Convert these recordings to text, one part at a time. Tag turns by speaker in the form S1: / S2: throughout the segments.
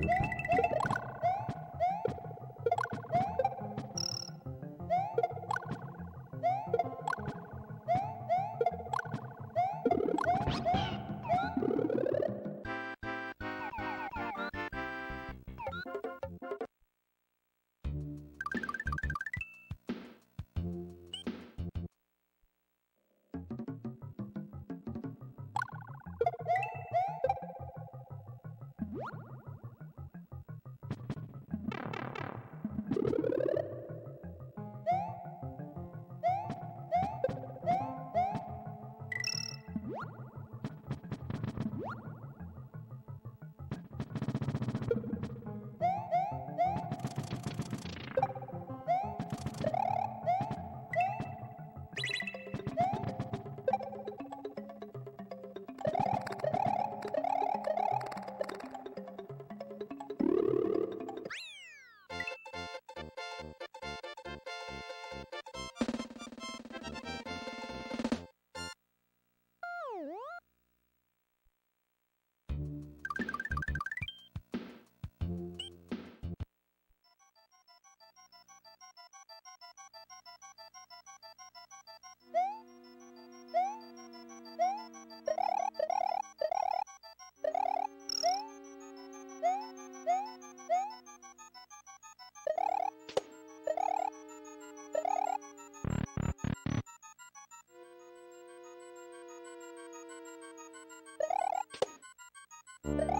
S1: Thank you. Bye.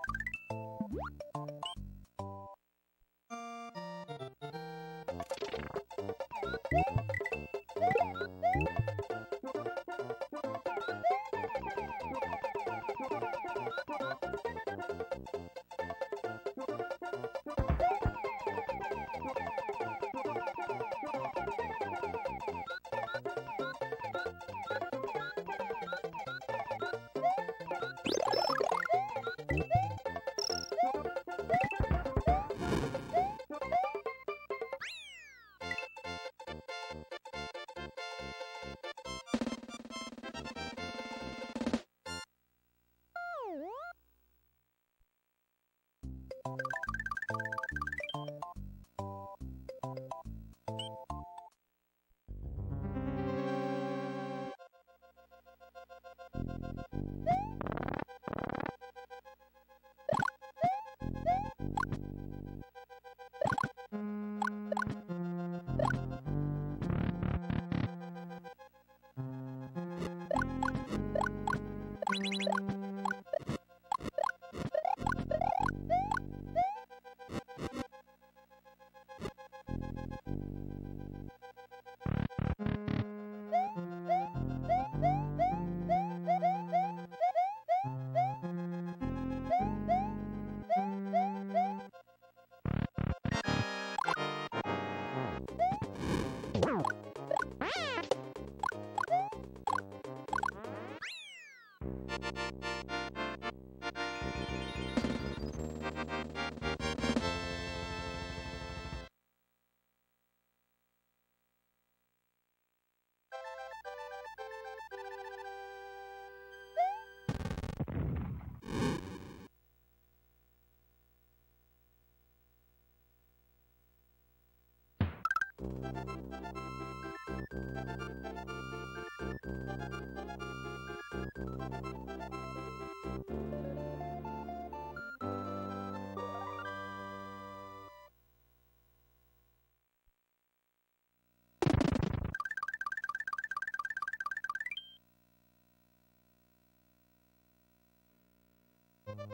S1: Thank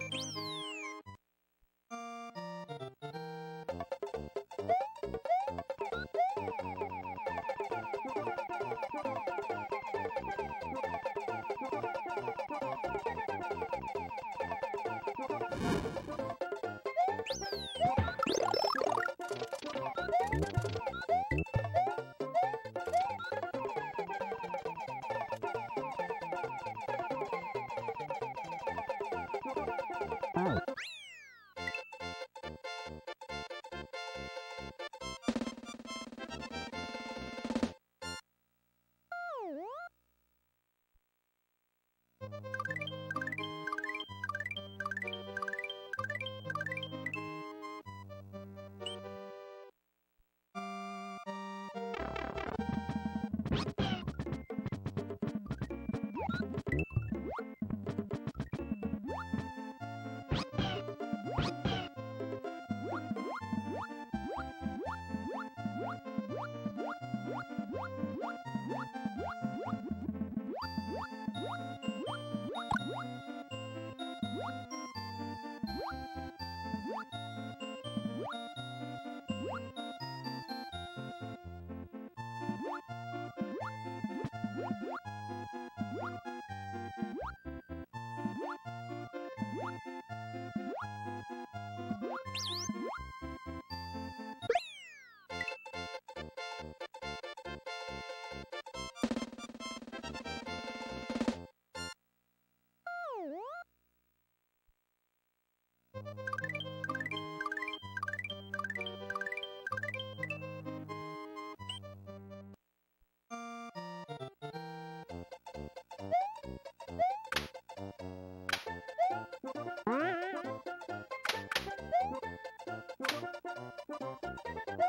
S1: you. you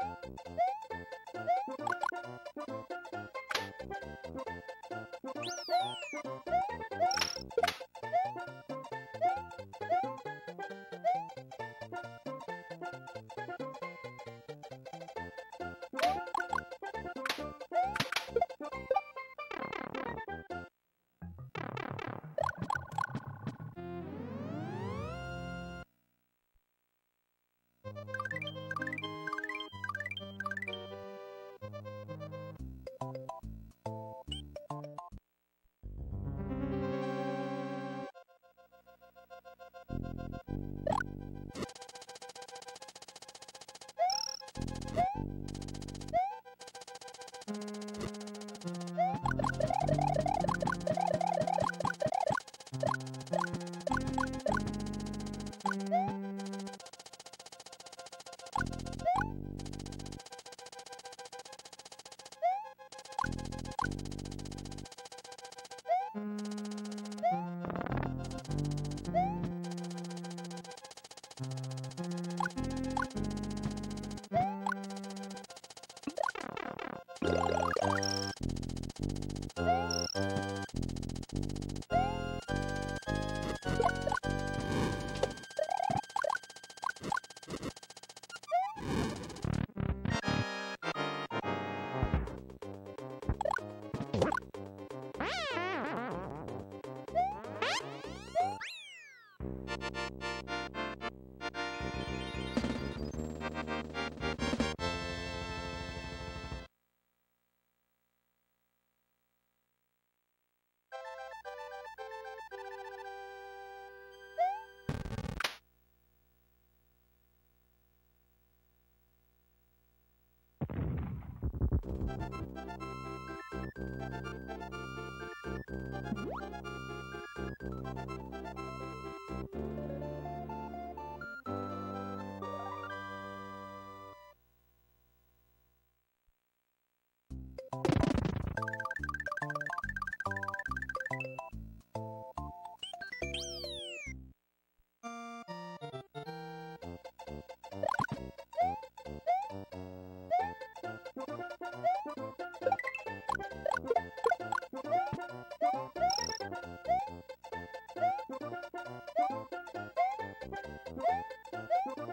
S1: thank you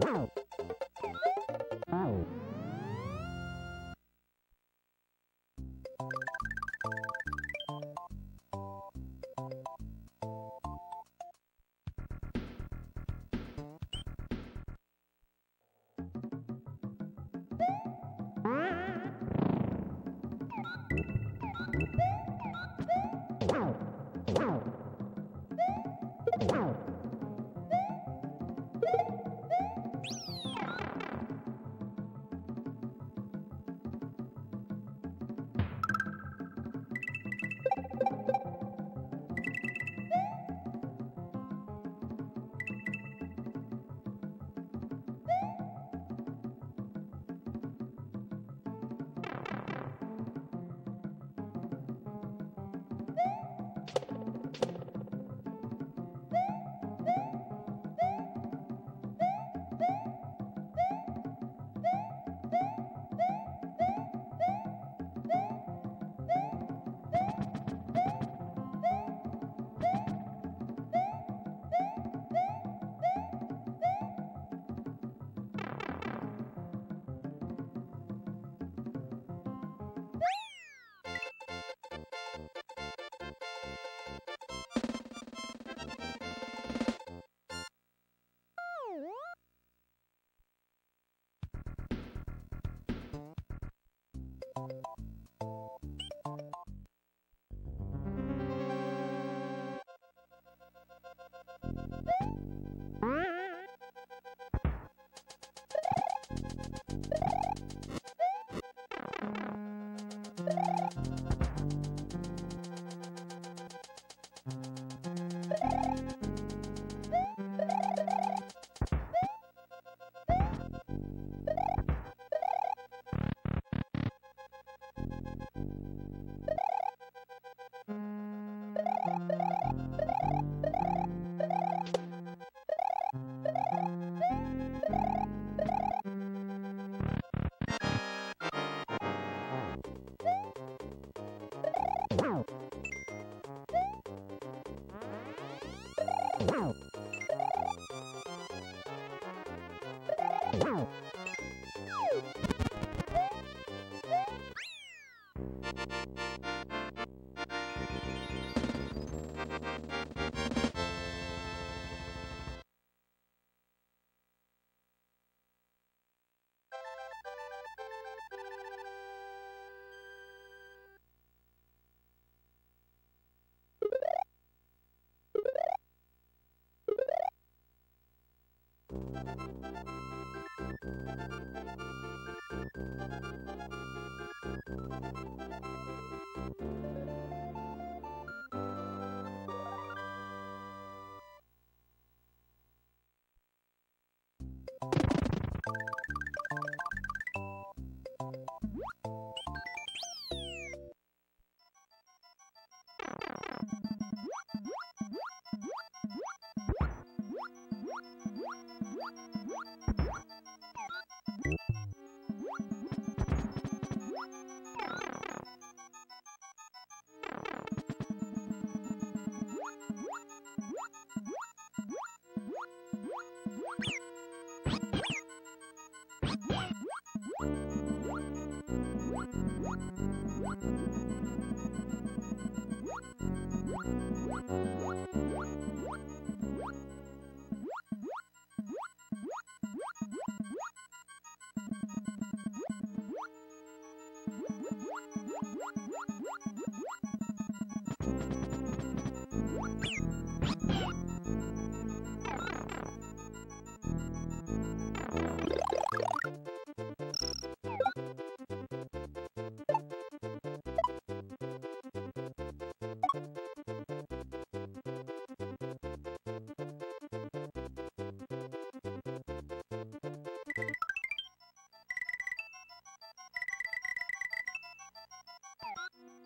S1: Wow.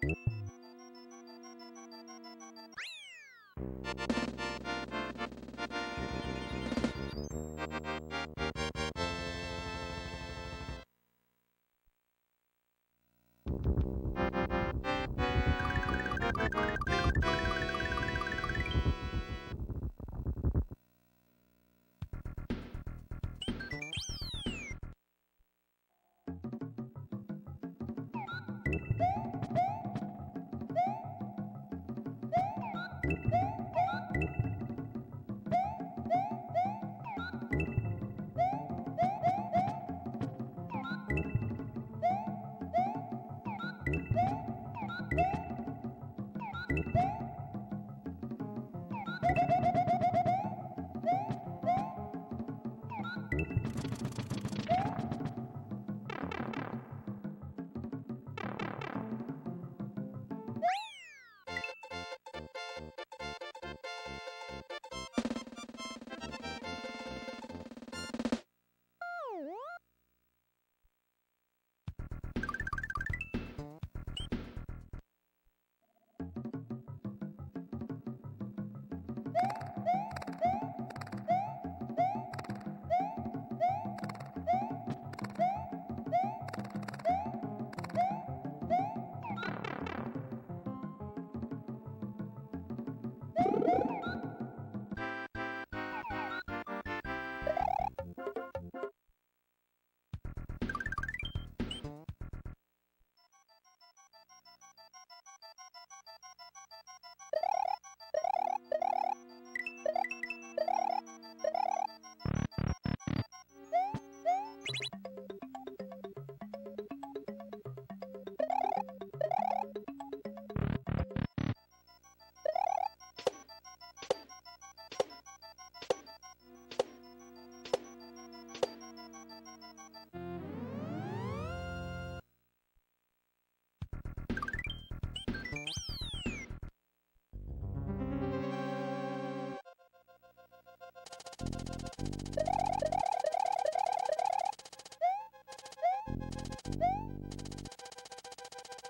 S1: you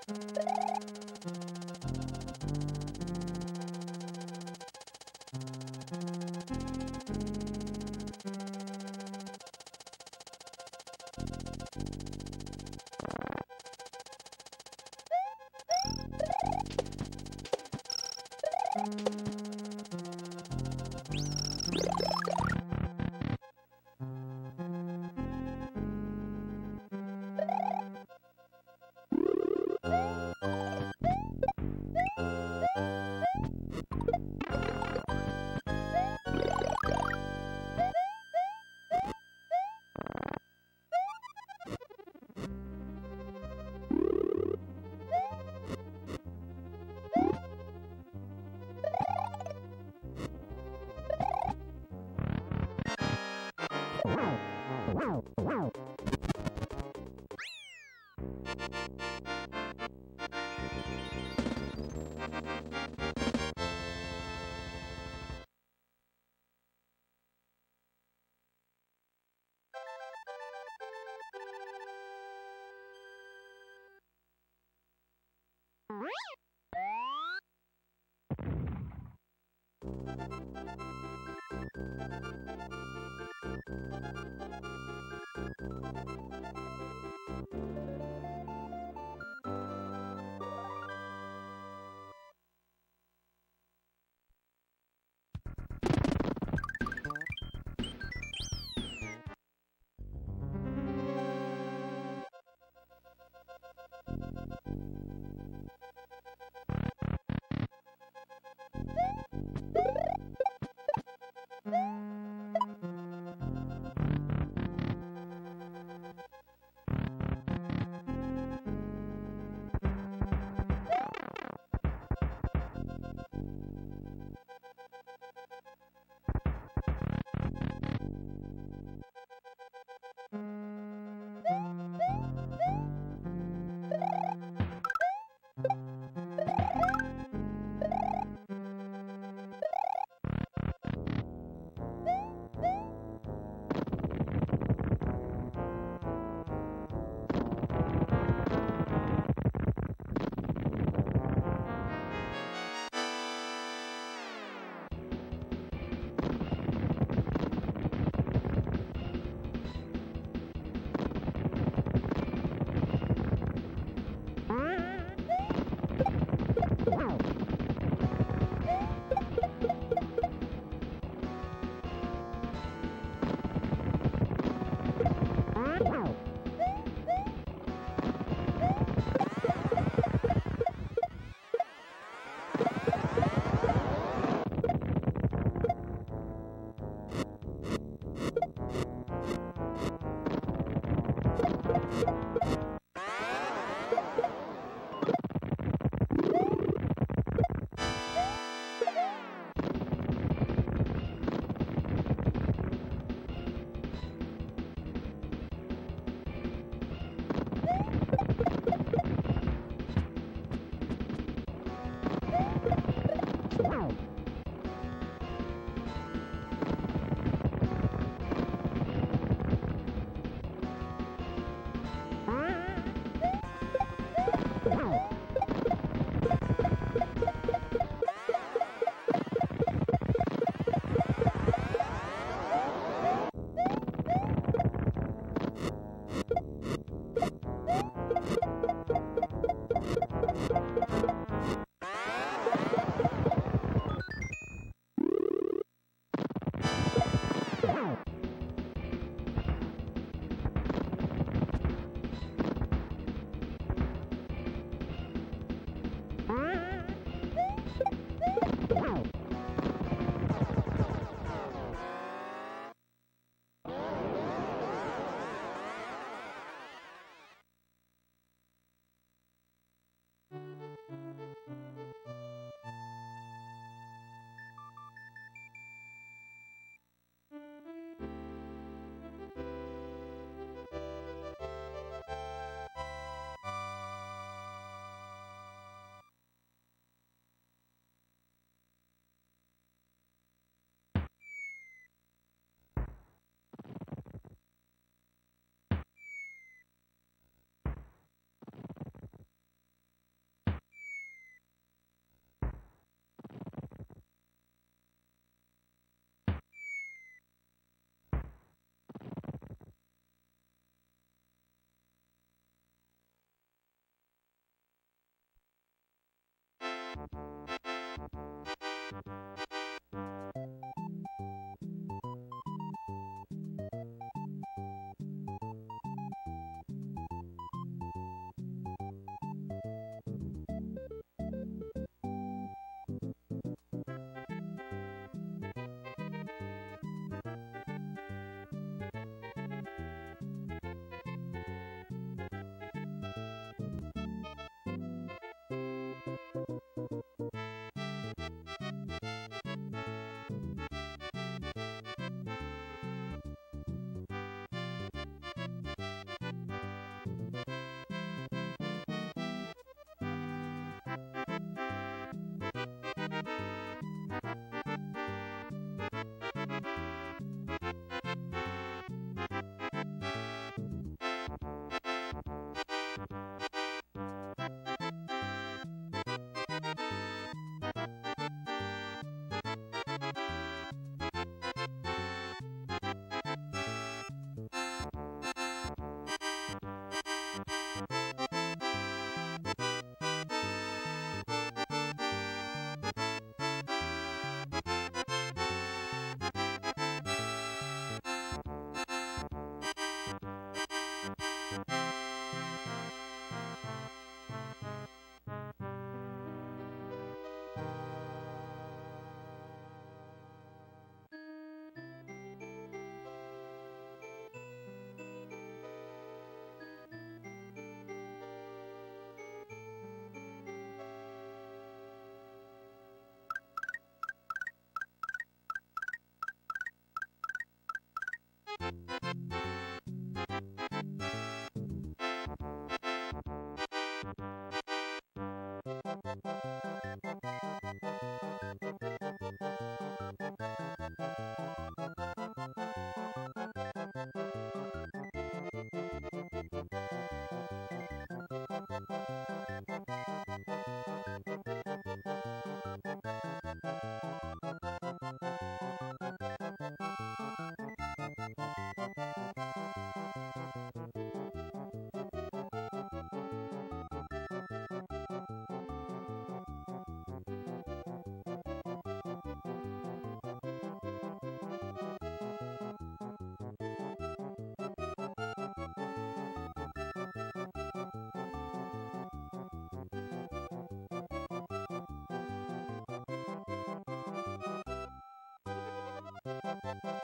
S1: Thank you. Thank you.